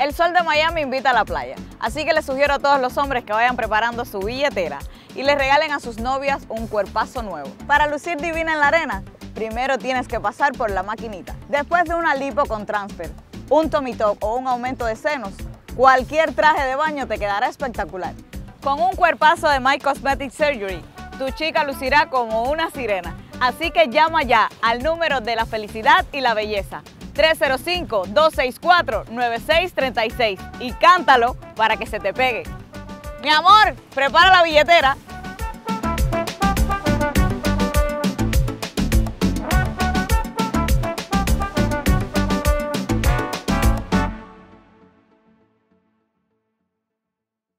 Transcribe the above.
El sol de Miami invita a la playa, así que les sugiero a todos los hombres que vayan preparando su billetera y les regalen a sus novias un cuerpazo nuevo. Para lucir divina en la arena, primero tienes que pasar por la maquinita. Después de una lipo con transfer, un tummy top o un aumento de senos, cualquier traje de baño te quedará espectacular. Con un cuerpazo de My Cosmetic Surgery, tu chica lucirá como una sirena. Así que llama ya al número de la felicidad y la belleza. 305-264-9636 y cántalo para que se te pegue. Mi amor, prepara la billetera